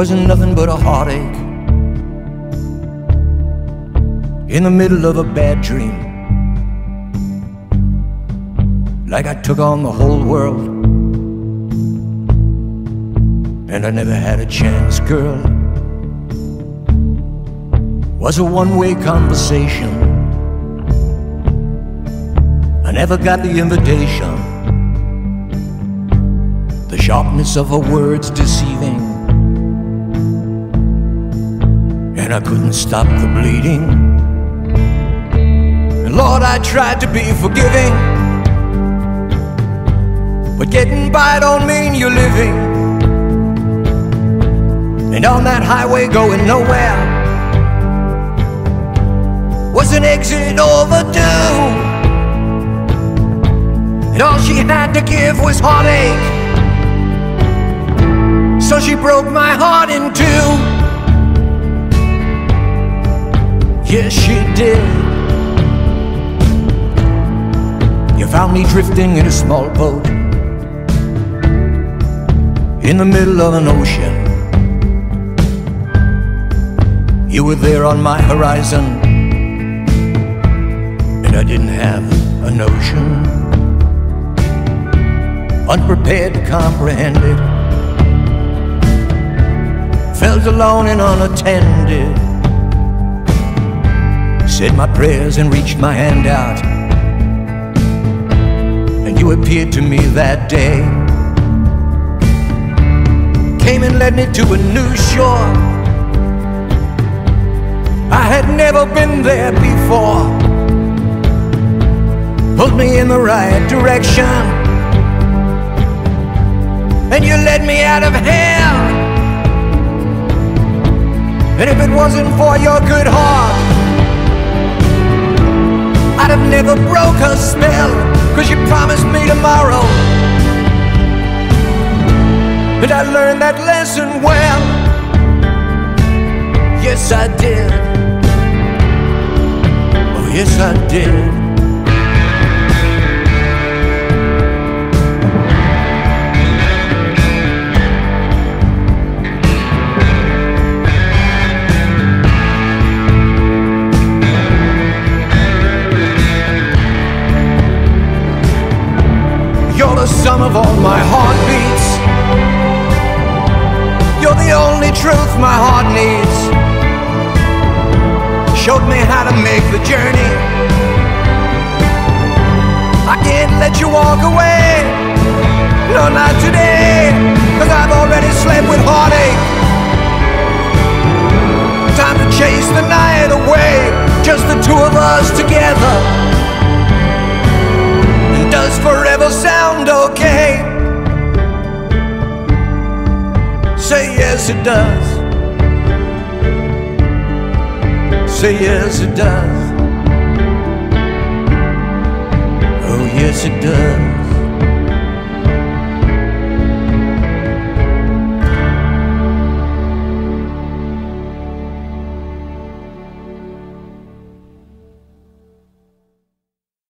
wasn't nothing but a heartache in the middle of a bad dream. Like I took on the whole world, and I never had a chance, girl. Was a one way conversation. I never got the invitation. The sharpness of her words deceiving. And I couldn't stop the bleeding. And Lord, I tried to be forgiving. But getting by don't mean you're living. And on that highway going nowhere was an exit overdue. And all she had to give was heartache. So she broke my heart in two. Yes, she did. You found me drifting in a small boat in the middle of an ocean. You were there on my horizon, and I didn't have a notion. Unprepared to comprehend it, felt alone and unattended. Said my prayers and reached my hand out, and you appeared to me that day. Came and led me to a new shore. I had never been there before. Pulled me in the right direction. And you led me out of hell. And if it wasn't for your good heart, I'd have never broke her spell. Cause you promised me tomorrow. And I learned that lesson well. Yes, I did. Oh, yes, I did. Sum of all my heartbeats. You're the only truth my heart needs. Showed me how to make the journey. I can't let you walk away. No, not today. Cause I've already slept with heartache. Time to chase the night away. Just the two of us together. Forever sound okay? Say yes, it does. Say yes, it does. Oh, yes, it does.